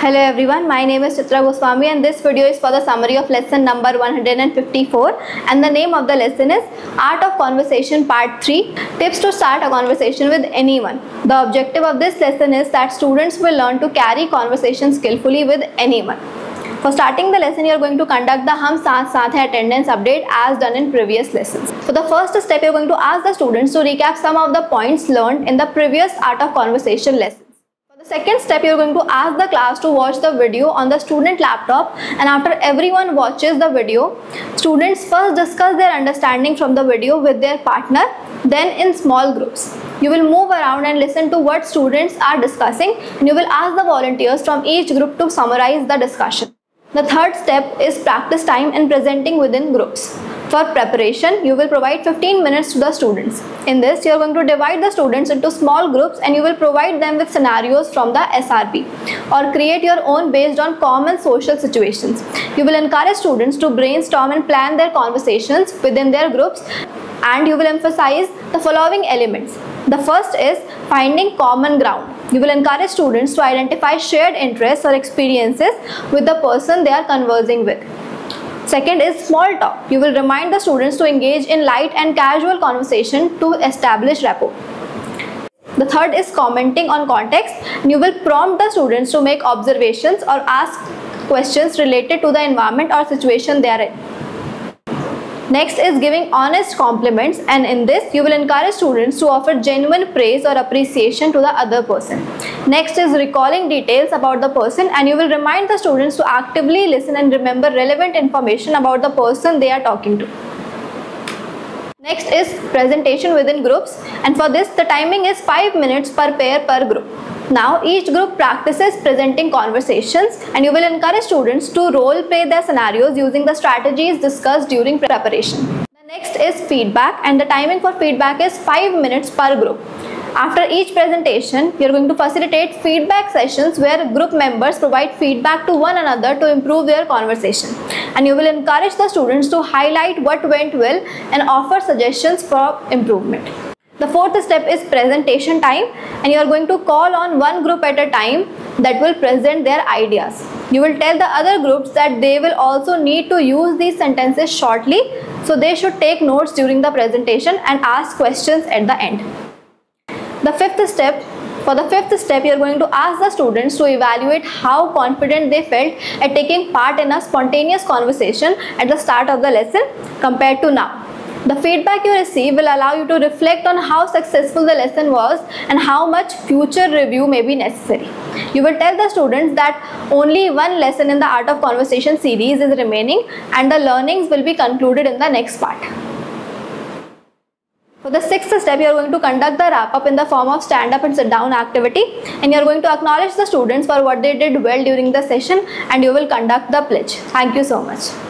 Hello everyone, my name is Chitra Goswami and this video is for the summary of lesson number 154 and the name of the lesson is Art of Conversation Part 3 Tips to start a conversation with anyone. The objective of this lesson is that students will learn to carry conversation skillfully with anyone. For starting the lesson, you are going to conduct the Hum Saath Saath Hai attendance update as done in previous lessons. For the first step, you are going to ask the students to recap some of the points learned in the previous Art of Conversation lesson. Second step, you are going to ask the class to watch the video on the student laptop and after everyone watches the video, students first discuss their understanding from the video with their partner, then in small groups. You will move around and listen to what students are discussing and you will ask the volunteers from each group to summarize the discussion. The third step is practice time and presenting within groups. For preparation, you will provide 15 minutes to the students. In this, you are going to divide the students into small groups and you will provide them with scenarios from the SRP or create your own based on common social situations. You will encourage students to brainstorm and plan their conversations within their groups and you will emphasize the following elements. The first is finding common ground. You will encourage students to identify shared interests or experiences with the person they are conversing with. Second is small talk. You will remind the students to engage in light and casual conversation to establish rapport. The third is commenting on context. You will prompt the students to make observations or ask questions related to the environment or situation they are in. Next is giving honest compliments and in this you will encourage students to offer genuine praise or appreciation to the other person. Next is recalling details about the person and you will remind the students to actively listen and remember relevant information about the person they are talking to. Next is presentation within groups and for this the timing is 5 minutes per pair per group. Now each group practices presenting conversations and you will encourage students to role play their scenarios using the strategies discussed during preparation. The next is feedback and the timing for feedback is 5 minutes per group. After each presentation, you are going to facilitate feedback sessions where group members provide feedback to one another to improve their conversation. And you will encourage the students to highlight what went well and offer suggestions for improvement. The fourth step is presentation time and you are going to call on one group at a time that will present their ideas. You will tell the other groups that they will also need to use these sentences shortly so they should take notes during the presentation and ask questions at the end. The fifth step for the fifth step, you are going to ask the students to evaluate how confident they felt at taking part in a spontaneous conversation at the start of the lesson compared to now. The feedback you receive will allow you to reflect on how successful the lesson was and how much future review may be necessary. You will tell the students that only one lesson in the Art of Conversation series is remaining and the learnings will be concluded in the next part. For the sixth step, you are going to conduct the wrap up in the form of stand up and sit down activity and you are going to acknowledge the students for what they did well during the session and you will conduct the pledge. Thank you so much.